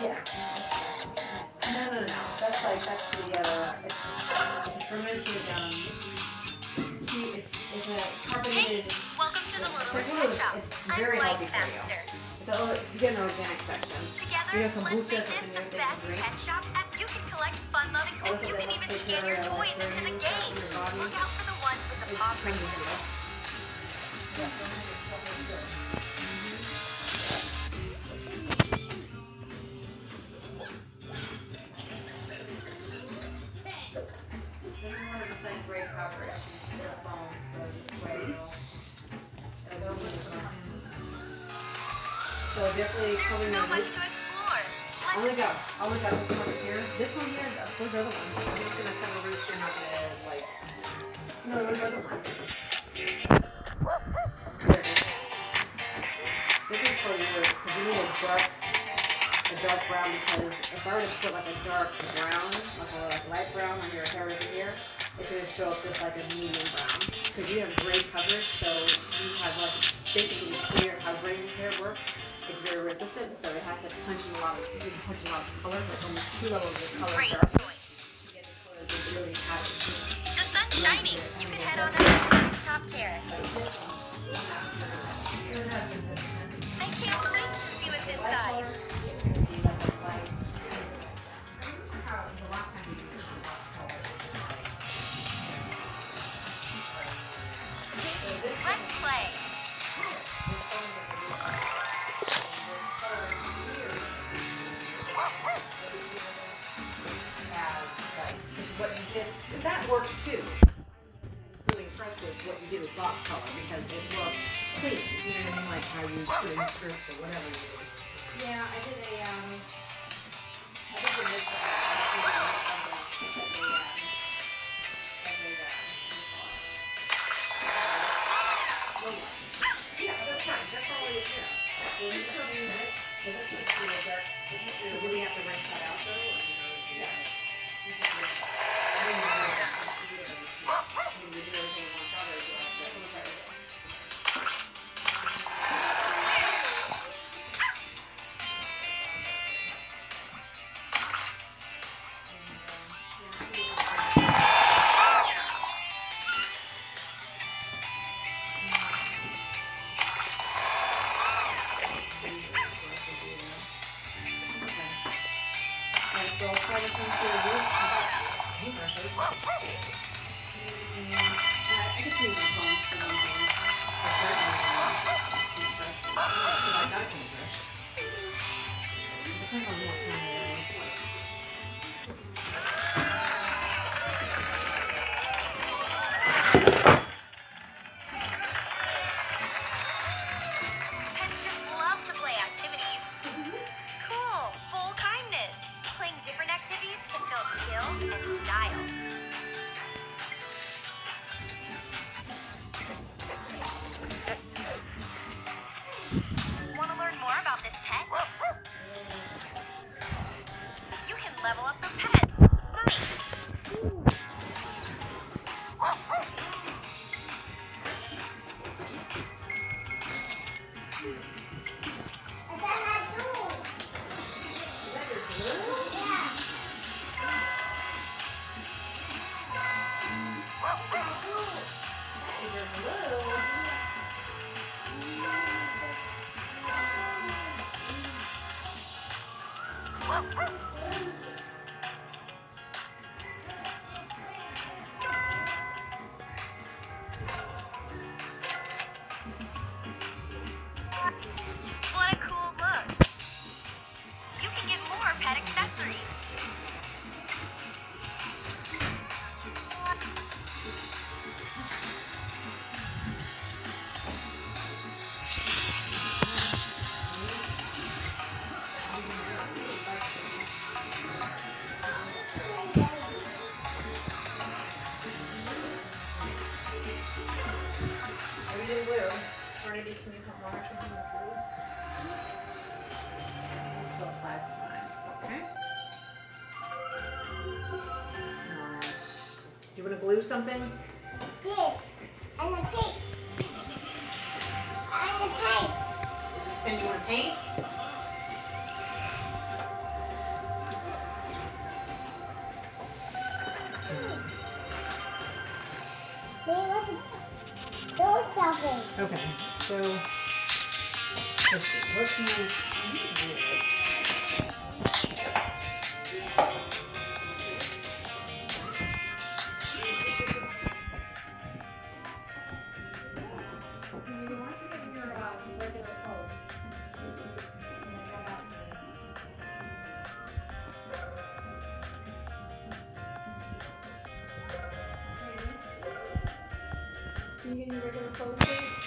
Yes. No, no, no, that's like, that's the, uh, it's, it's fermented, um, it's, it's a carbonated, Welcome to the Yeah, Littlest it's Pet really- Shop. it's I'm very healthy for you. Baxter. it's a, little- you get an organic section. Together, You let's make this the best pet shop and you can collect fun-loving Also, pets. You can even scan your toys into the game. in your body. Look out for the ones with the paw. So definitely covering There's so much to explore. I only got, I only got this one here, this one here, those other ones, I'm just gonna cover roots, you're not gonna like. No, those other ones. There it is. This is for your, cause you need a dark, a dark brown, because if I were to put like a dark brown, like a like light brown on your hair over here, it's gonna show up just like a medium brown. Cause you have gray coverage, so you have like basically clear how your hair works. It's very resistant, so it has to punch in a lot of, you can punch in a lot of color, like almost two levels of color Great dark to get the color that's really hot. The sun's shining. You can head on up to the top terrace. I can't wait to see what's inside. As like, what you did, because that worked too. Really impressed with what you did with box color because it looked clean. You know what I mean? Like how you in strips or whatever you did. Yeah, I did a um. I. Uh, um, uh, do you? Yeah, that's right. That's all it is. Yeah. So do this. So this is dark. So do we have to rinse that out though? Or yeah. Paintbrushes. And, uh, I can see my phone for one thing. For sure. I got a paintbrush. Depends on what kind Want to learn more about this pet? You can level up the pet. Mice. Is Woo! blue something? Yes. And the paint. And the paint. And you want to paint? We want to do something. Okay. So, let's see. What can you do? Can you want to get your regular clothes, please?